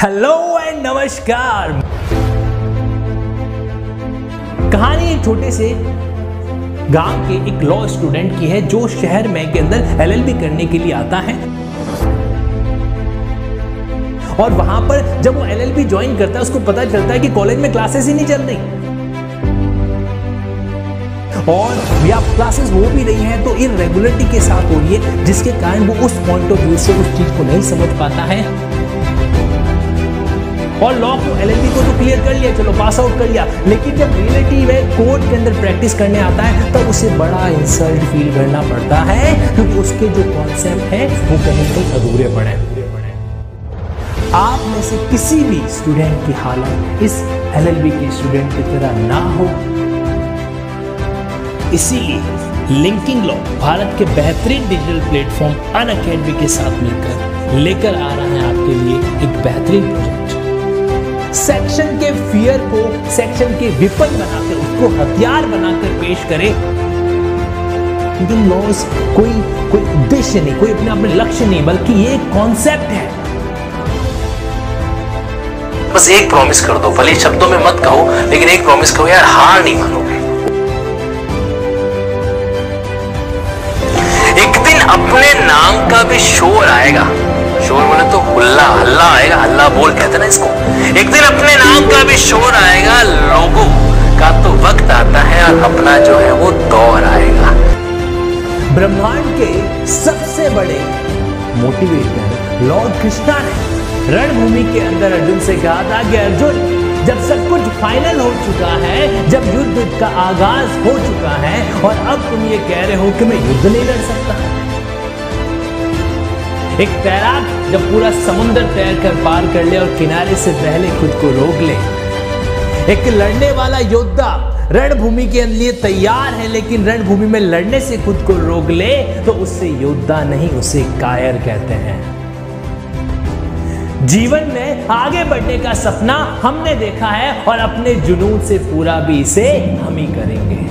Hello and नमस्कार। कहानी एक छोटे से गाँव के एक लॉ स्टूडेंट की है, जो शहर में के अंदर एलएलबी करने के लिए आता है। और वहाँ पर जब वो एलएलबी ज्वाइन करता है, उसको पता चलता है कि कॉलेज में क्लासेस ही नहीं चल रही। और या क्लासेस हो भी रही हैं तो इरेगुलरिटी के साथ हो रही है, जिसके कारण वो उस पॉइंट ऑफ़ व्यू से उस चीज़ को नहीं समझ पाता है। और लॉ को एलएलबी को तो क्लियर कर लिया, चलो पास आउट कर लिया। लेकिन जब रियलिटी में कोर्ट के अंदर प्रैक्टिस करने आता है, तब उसे बड़ा इंसल्ट फील करना पड़ता है, क्योंकि उसके जो कॉन्सेप्ट है, वो कहीं कहीं अधूरे पड़े आप में से किसी भी स्टूडेंट की हालत इस एलएलबी के स्टूडेंट की तरह ना हो। इसीलिए लिंकिंग लॉ भारत के बेहतरीन डिजिटल प्लेटफॉर्म अन अकेडमी के साथ मिलकर लेकर आ रहा है आपके लिए एक बेहतरीन प्रोजेक्ट सेक्शन के फियर को सेक्शन के विपन बनाकर, उसको हथियार बनाकर पेश करें। लॉस कोई कोई उद्देश्य नहीं, कोई अपने अपने लक्ष्य नहीं, बल्कि ये कॉन्सेप्ट है। बस एक प्रॉमिस कर दो, भले शब्दों में मत कहो, लेकिन एक प्रॉमिस कहो, यार हार नहीं मानोगे। एक दिन अपने नाम का भी शोर आएगा। शोर बोले तो हुल्ला, हल्ला आएगा, हल्ला बोल कहते ना इसको। एक दिन अपने नाम का भी शोर आएगा, लोगों का तो वक्त आता है और अपना जो है वो दौर आएगा। ब्रह्मांड के सबसे बड़े मोटिवेटर लॉर्ड कृष्णा ने रणभूमि के अंदर अर्जुन से कहा था कि अर्जुन, जब सब कुछ फाइनल हो चुका है, जब युद्ध का आगाज़ हो चुका है, और अब तुम ये कह रहे हो कि मैं युद्ध नहीं लड़ सकता। एक तैराक जब पूरा समुद्र तैर कर पार कर ले और किनारे से पहले खुद को रोक ले। एक लड़ने वाला योद्धा रणभूमि के लिए तैयार है, लेकिन रणभूमि में लड़ने से खुद को रोक ले तो उससे योद्धा नहीं, उसे कायर कहते हैं। जीवन में आगे बढ़ने का सपना हमने देखा है और अपने जुनून से पूरा भी इसे हम ही करेंगे।